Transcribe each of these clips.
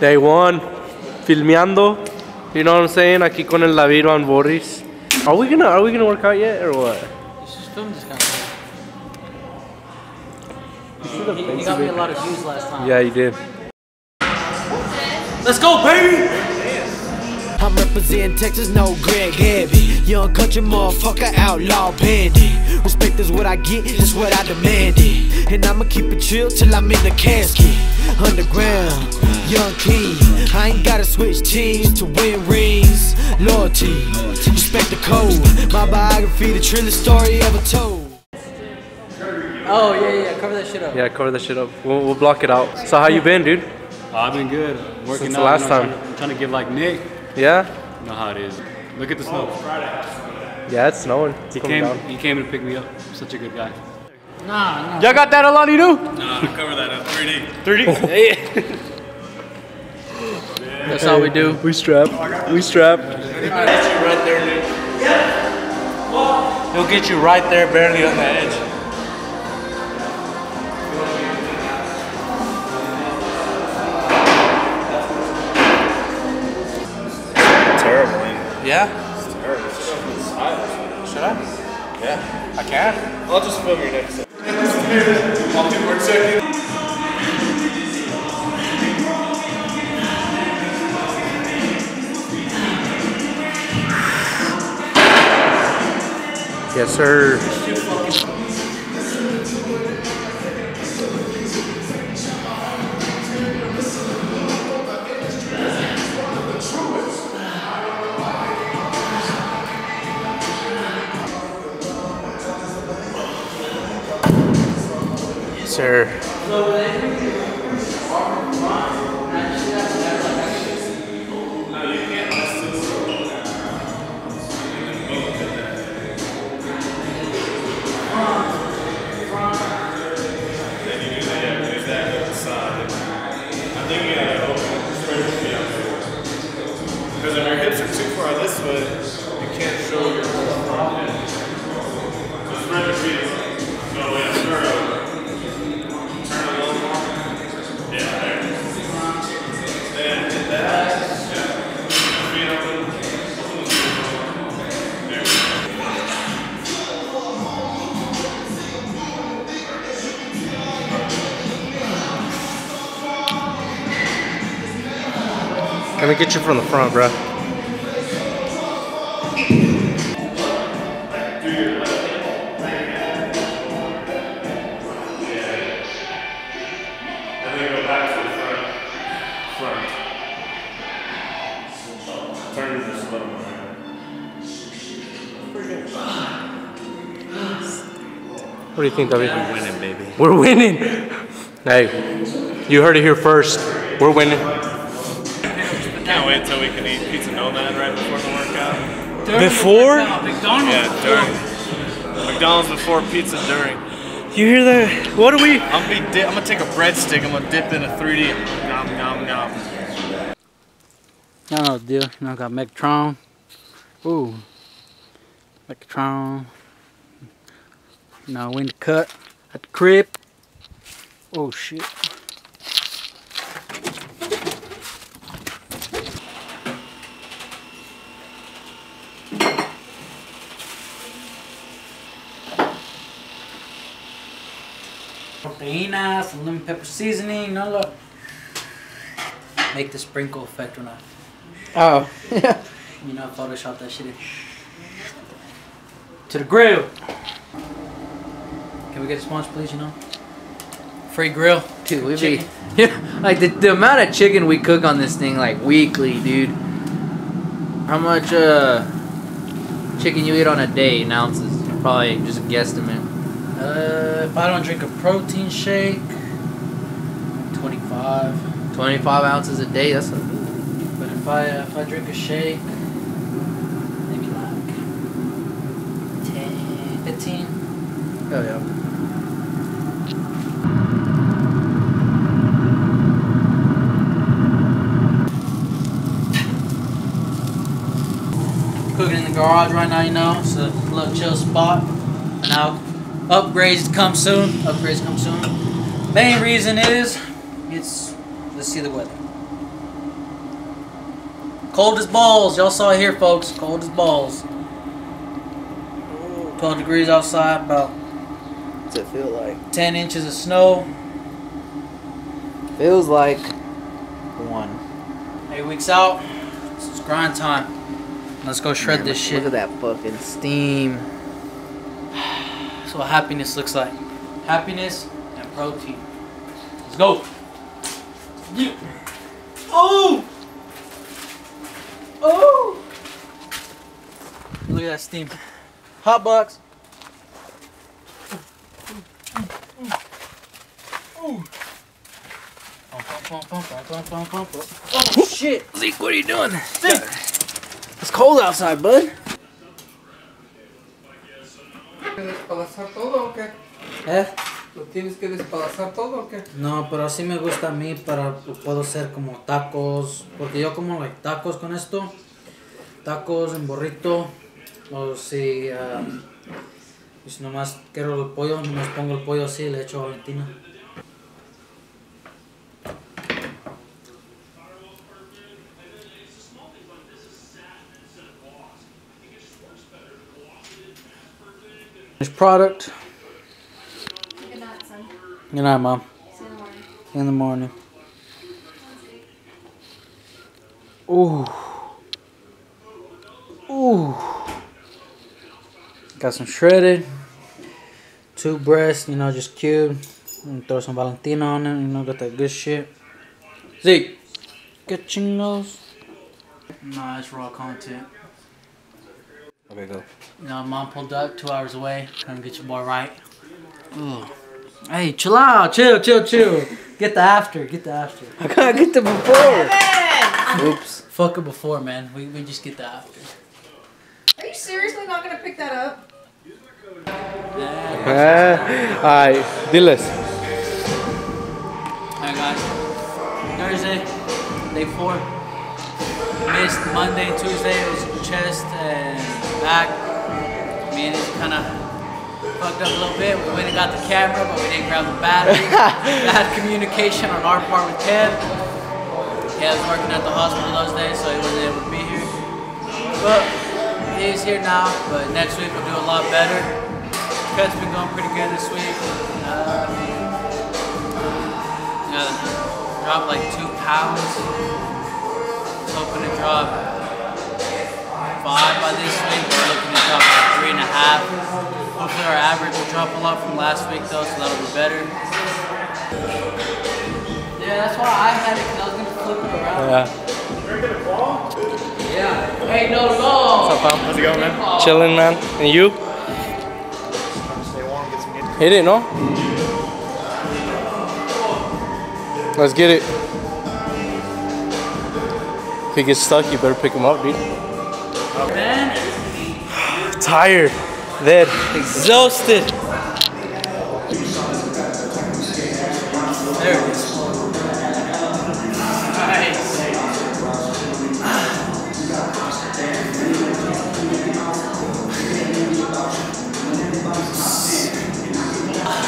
Day one, filmeando. You know what I'm saying? Aquí con el Laviro Van Voris. Are we gonna Are we gonna work out yet or what? You should film this guy. He, he got me a lot of views last time. Yeah, you did. Let's go, baby! I'm representing Texas, no Greg Heavy. Young country motherfucker, outlaw bandit. Respect is what I get, it's what I demanded. And I'ma keep it chill till I'm in the casket. Underground, young king. I ain't gotta switch teams to win rings. Loyalty, respect the code. My biography, the trillest story ever told. Oh, yeah, yeah, yeah. Cover that shit up. Yeah, cover that shit up. We'll, we'll block it out. So how you been, dude? Oh, I've been good. Working Since out. the last you know, time. Trying to, trying to get like Nick. Yeah. You know how it is. Look at the snow. Yeah, it's snowing. It's He came. down. He came to pick me up. Such a good guy. Nah, nah. Y'all got that, Alani? Do? Nah, cover that up 3D. 3D. That's how we do. We strap. We strap. right there, dude. He'll get you right there, barely on the edge. Terrible. Eh? Yeah. It's terrible. Should I? Yeah. I can. I'll just film your next. I'll do one second. Yes, sir. Yes, sir. Let me get you from the front, bro. And then go back to the front. Front. Turn to the slow mo. What do you think, David? We're winning, baby. We're winning. Hey, you heard it here first. We're winning. Can't wait until we can eat pizza nomad right before the workout. Before? McDonald's. Yeah, during. McDonald's before pizza during. You hear that? What are we? I'm gonna be di- I'm gonna take a breadstick. I'm gonna dip in a 3D. Nom nom nom. Y'all know the deal. You know, I got Megatron. Ooh. Megatron. You know, we in cut at the crib. Oh, shit. Proteína, some lemon pepper seasoning, no look. Make the sprinkle effect when I Oh, yeah. you know, Photoshop that shit in. To the grill. Can we get a sponge, please? You know, free grill. Dude, we be yeah, like the, the amount of chicken we cook on this thing like weekly, dude. How much uh chicken you eat on a day in ounces? Probably just a guesstimate. Uh, if I don't drink a protein shake, twenty-five. Twenty five ounces a day. That's a, But if I if I drink a shake, maybe like 10, 15. oh yeah. Cooking in the garage right now, you know. It's a little chill spot. And now upgrades come soon. Upgrades come soon. Main reason is it's let's see the weather. Cold as balls. Y'all saw it here, folks. Cold as balls. 12 degrees outside. About What's it feel like? 10 inches of snow. Feels like one. Eight weeks out. It's grind time. Let's go shred this shit. Look at that fucking steam. That's what happiness looks like. Happiness and protein. Let's go. Yeah. Oh! Oh! Look at that steam. Hot box. Oh shit! Zeke, what are you doing? It's cold outside, bud. ¿Despedazar todo o qué? ¿Eh? ¿Lo tienes que despedazar todo o qué? No, pero así me gusta a mí para puedo hacer como tacos, porque yo como like tacos con esto, tacos en burrito, o si, y si nomás quiero el pollo, nomás pongo el pollo así y le echo Valentina. Finished product. Good night, son. Good night, mom. See you in the morning. In the morning. Ooh. Ooh. Got some shredded. Two breasts, you know, just cubed. And throw some Valentina on it, you know, got that good shit. Zeke, get chingos. Nah, it's raw content. Okay, go. You know, mom pulled up two hours away. Come get your boy right. Ugh. Hey, chill out, chill, chill, chill. Get the after, get the after. I gotta get the before. Oops. Fuck it before, man. We, we just get the after. Are you seriously not gonna pick that up? Eh, Alright, diles. Alright, guys. Thursday, day four. Missed Monday, Tuesday. It was chest and back. Me and it kind of fucked up a little bit. We went and got the camera, but we didn't grab the battery. Bad communication on our part with Kev. Kev was working at the hospital those days, so he wasn't able to be here. But he is here now. But next week we'll do a lot better. Cut's been going pretty good this week. Uh, yeah, dropped like two pounds. Was hoping to drop five by this week. We're looking to drop like three and a half. Hopefully our average will drop a lot from last week though, so that'll be better. Yeah, that's why I had it, 'cause I was gonna flip it around. Yeah. Yeah. Hey, no, no. What's up, fam? How's it going, man? Chilling, man. And you? Stay warm, get some good. Hit it, no? Let's get it. If he gets stuck, you better pick him up, dude. Man, Tired. Dead. Exhausted. there it is. Nice.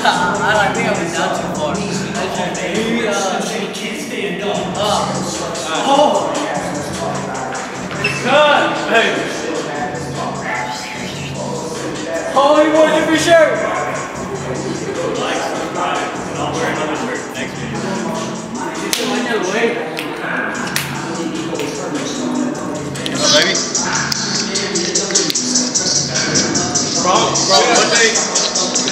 I think I went down too far. Oh. Good. Hey. Oh, wore a different shirt. I know, wait. baby. Bro, bro, one day.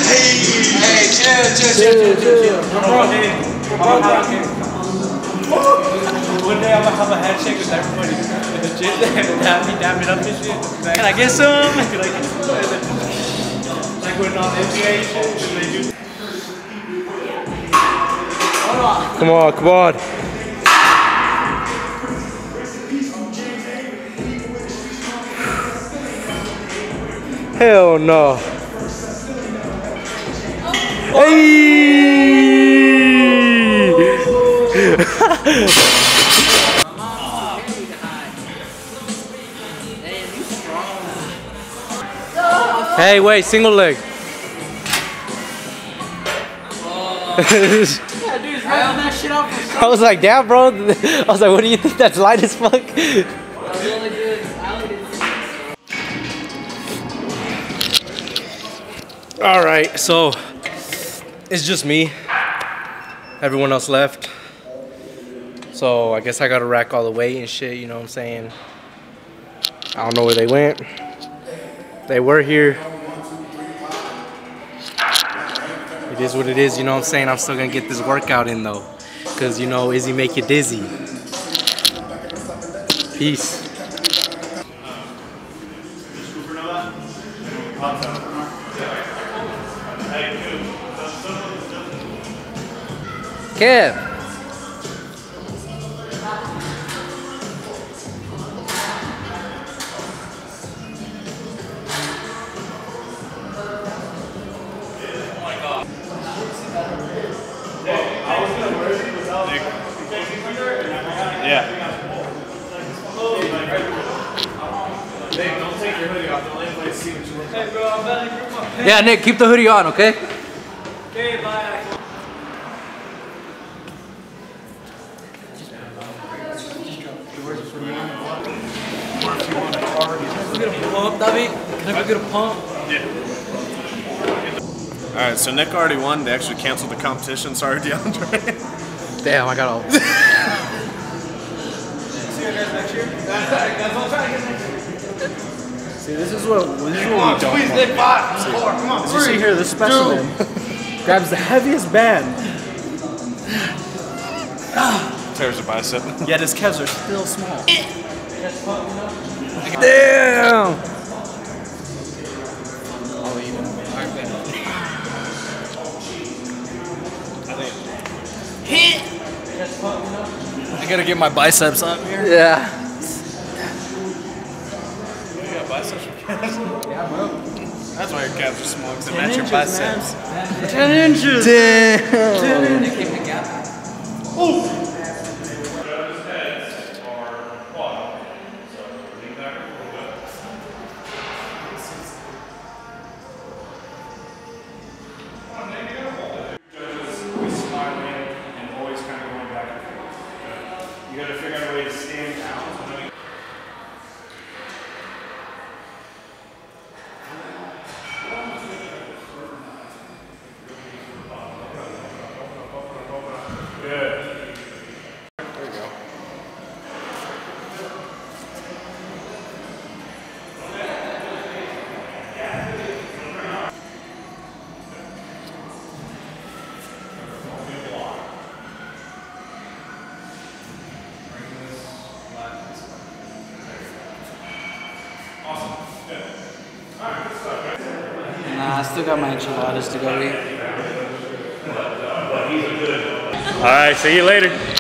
Hey, hey, chill, chill, chill, chill, chill. Bro, one day, one day I'm gonna have a handshake with everybody and dab me, dab it up and shit. Can I get some? Can I get some? When. Come on, come on. Hell no. Hey! Hey, wait, single leg. Yeah, dude, it's that shit off. I was like, damn, bro. I was like, what do you think? That's light as fuck. was only doing, I only did All right, so it's just me. Everyone else left. So I guess I gotta rack all the weight and shit, you know what I'm saying? I don't know where they went. They were here. It is what it is, you know what I'm saying? I'm still gonna get this workout in though. Cause you know, Izzy make you dizzy. Peace. Kev. Yeah, Nick, keep the hoodie on, okay? Okay, bye. Yeah. All right, so Nick already won. They actually canceled the competition. Sorry, DeAndre. Damn, I got all. See, this is what this is what we don't want. As you see here, this specimen grabs the heaviest band, Tears a bicep. yet his calves are still small. Damn! Oh, I gotta get my biceps up here. Yeah. That's why your calves are small, because it match your biceps. Damn. Always still got my enchiladas to go eat. All right, see you later.